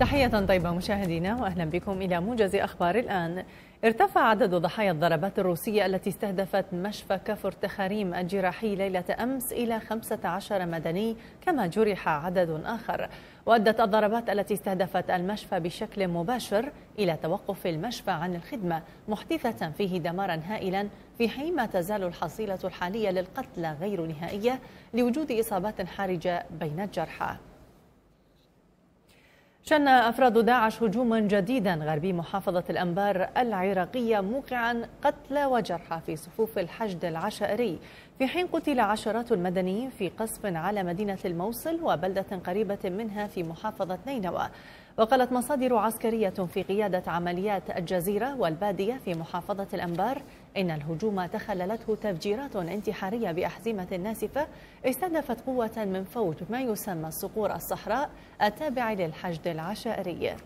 تحية طيبة مشاهدينا وأهلا بكم إلى موجز أخبار الآن. ارتفع عدد ضحايا الضربات الروسية التي استهدفت مشفى كفر تخاريم الجراحي ليلة أمس إلى 15 مدني كما جرح عدد آخر. وأدت الضربات التي استهدفت المشفى بشكل مباشر إلى توقف المشفى عن الخدمة محدثة فيه دمارا هائلا في حين ما تزال الحصيلة الحالية للقتلى غير نهائية لوجود إصابات حرجة بين الجرحى. شن أفراد داعش هجوما جديدا غربي محافظة الأنبار العراقية موقعا قتلى وجرحى في صفوف الحشد العشائري. في حين قتل عشرات المدنيين في قصف على مدينة الموصل وبلدة قريبة منها في محافظة نينوى. وقالت مصادر عسكرية في قيادة عمليات الجزيرة والبادية في محافظة الأنبار إن الهجوم تخللته تفجيرات انتحارية بأحزمة ناسفة استهدفت قوة من فوج ما يسمى الصقور الصحراء التابع للحشد العشائري.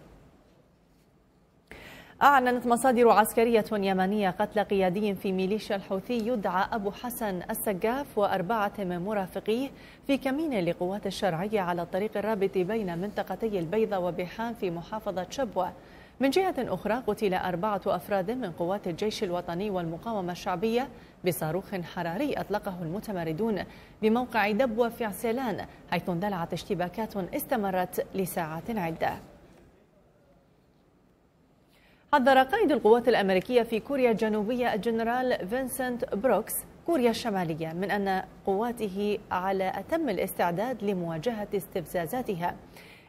أعلنت مصادر عسكرية يمنية قتل قيادي في ميليشيا الحوثي يدعى أبو حسن السقاف وأربعة من مرافقيه في كمين لقوات الشرعية على الطريق الرابط بين منطقتي البيضة وبيحان في محافظة شبوة. من جهة أخرى قتل أربعة أفراد من قوات الجيش الوطني والمقاومة الشعبية بصاروخ حراري أطلقه المتمردون بموقع دبوة في عسيلان حيث اندلعت اشتباكات استمرت لساعات عدة. حذر قائد القوات الأمريكية في كوريا الجنوبية الجنرال فينسنت بروكس كوريا الشمالية من أن قواته على أتم الاستعداد لمواجهة استفزازاتها.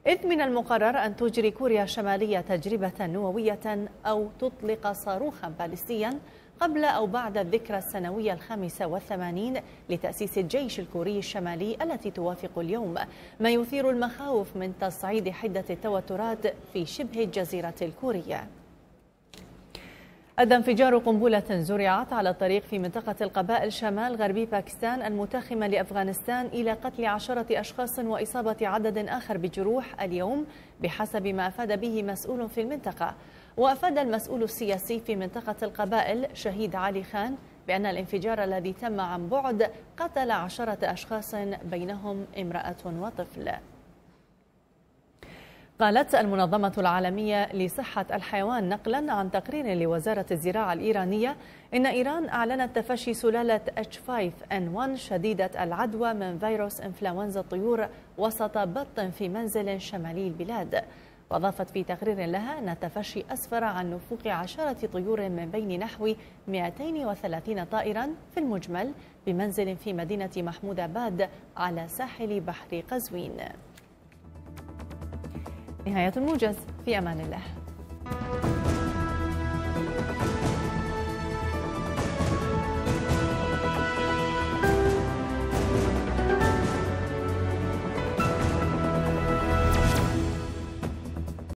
إذ من المقرر أن تجري كوريا الشمالية تجربة نووية أو تطلق صاروخا باليستيا قبل أو بعد الذكرى السنوية الخامسة والثمانين لتأسيس الجيش الكوري الشمالي التي توافق اليوم. ما يثير المخاوف من تصعيد حدة التوترات في شبه الجزيرة الكورية. أدى انفجار قنبلة زرعت على الطريق في منطقة القبائل شمال غربي باكستان المتاخمة لأفغانستان إلى قتل عشرة أشخاص وإصابة عدد آخر بجروح اليوم بحسب ما أفاد به مسؤول في المنطقة. وأفاد المسؤول السياسي في منطقة القبائل شهيد علي خان بأن الانفجار الذي تم عن بعد قتل عشرة أشخاص بينهم امرأة وطفل. قالت المنظمة العالمية لصحة الحيوان نقلا عن تقرير لوزارة الزراعة الإيرانية إن إيران أعلنت تفشي سلالة H5N1 شديدة العدوى من فيروس إنفلونزا الطيور وسط بط في منزل شمالي البلاد. وأضافت في تقرير لها أن التفشي أسفر عن نفوق عشرة طيور من بين نحو 230 طائرا في المجمل بمنزل في مدينة محمود آباد على ساحل بحر قزوين. نهاية الموجز في أمان الله.